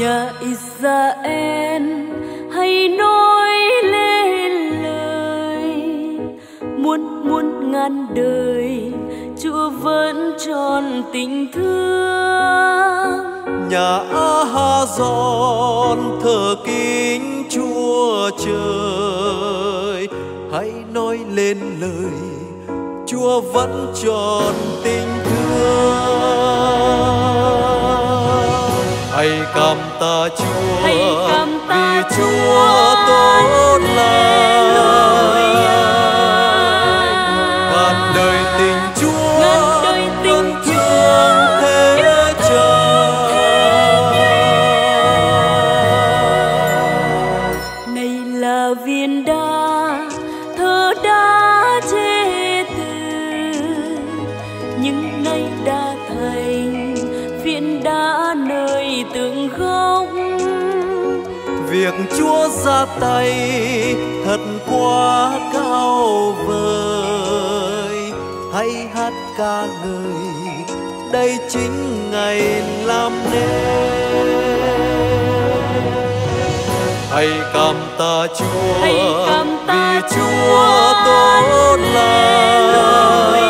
Nhà Israel, hãy nói lên lời. Muôn muôn ngàn đời, chúa vẫn tròn tình thương. Nhà Ahazon, thờ kính chúa trời. Hãy nói lên lời, chúa vẫn tròn tình thương hãy cảm tạ chúa hãy cảm tạ vì chúa tốt lành. Ngàn đời tình chúa đời tình thương thế trời này là viên đá thơ đá chế từ. Nhưng nay đã thành viên đá tượng gốc việc chúa ra tay thật quá cao vời. Hãy hát ca ngợi đây chính ngày làm nên. Hãy cảm tạ chúa Hãy cảm tạ vì chúa tốt lành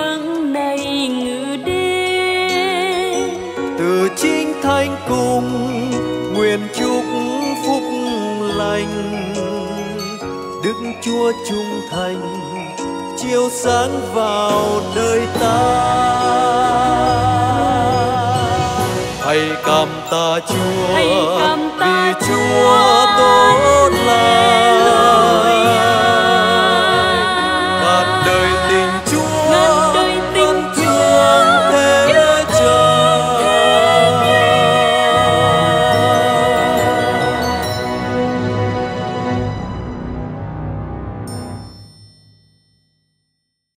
đấng này ngự đế từ chính thánh cùng nguyện chúc phúc lành. Đức chúa trung thành chiếu sáng vào đời ta. Hãy cảm tạ chúa Hãy cảm tạ vì chúa